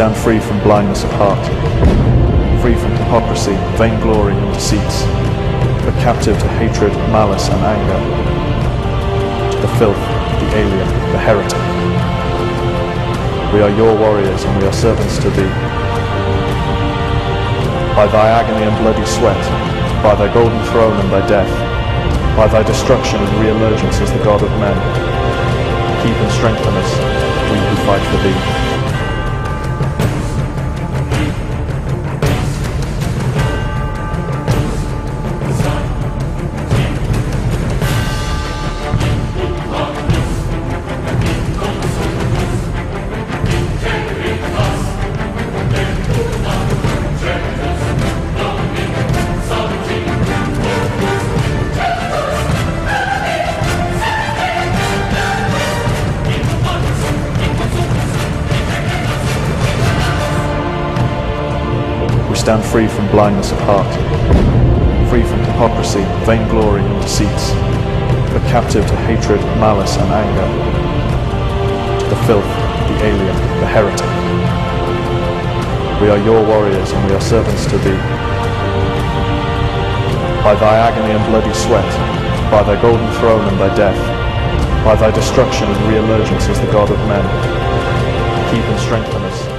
stand free from blindness of heart, free from hypocrisy, vainglory, and deceits, but captive to hatred, malice, and anger, to the filth, the alien, the heretic. We are your warriors, and we are servants to thee. By thy agony and bloody sweat, by thy golden throne and thy death, by thy destruction and re-emergence as the God of men, keep and strengthen us, we who fight for thee. Stand free from blindness of heart, free from hypocrisy, vainglory, and deceits, but captive to hatred, malice, and anger, the filth, the alien, the heretic. We are your warriors, and we are servants to thee. By thy agony and bloody sweat, by thy golden throne and thy death, by thy destruction and re-emergence as the God of men, keep and strengthen us.